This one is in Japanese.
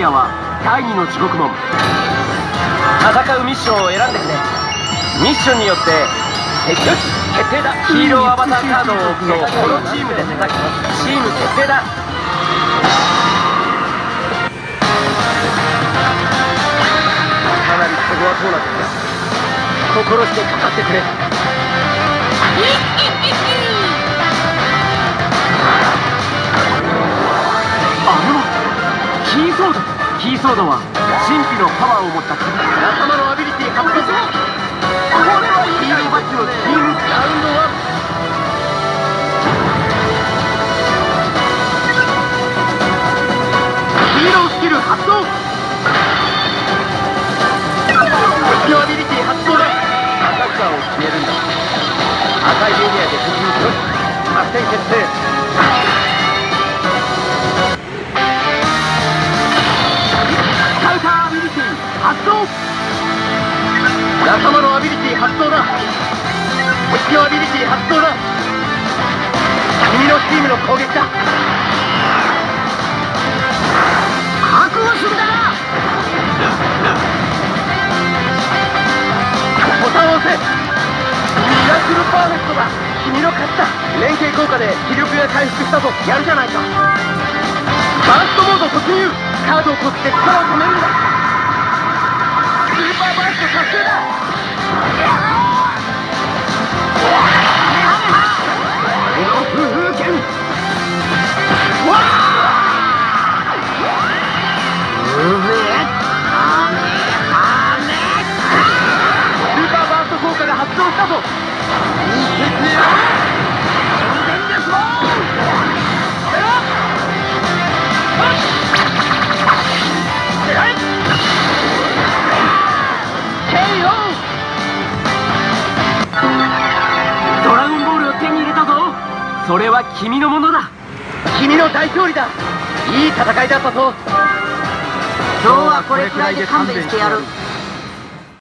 らは第二の地獄門戦うミッションを選んでくれ。ミッションによって敵よし決定だ。ヒーローアバターカードを置くとこのチームで戦うチーム決定だ。かなりここはどうなってる心してかかってくれ。キーソードは神秘のパワーを持った仲間のアビリティ発動これはいいヒーローバッジのチームラウンドワンヒーロースキル発動。敵のアビリティ発動だ。アタッカーを決めるんだ。赤いエリアで敵に取る。作戦決定。発動仲間のアビリティ発動だ敵のアビリティ発動だ君のチームの攻撃だ覚悟するだなボタンを押せミラクルパーフェクトだ君の勝ちだ連携効果で気力が回復したぞやるじゃないかバーストモード突入カードを取って力を止めるんだ Ha ha ha! それは君のものだ。君の大勝利だ。いい戦いだったぞ。今日はこれくらいで勘弁してやる